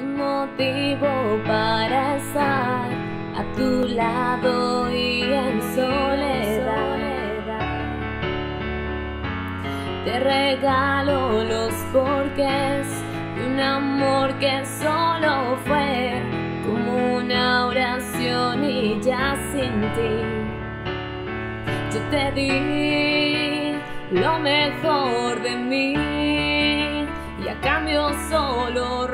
un motivo para estar a tu lado y en soledad. Te regalo los porqués de un amor que solo fue como una oración y ya sin ti. Yo te di lo mejor de mí y a cambio solo.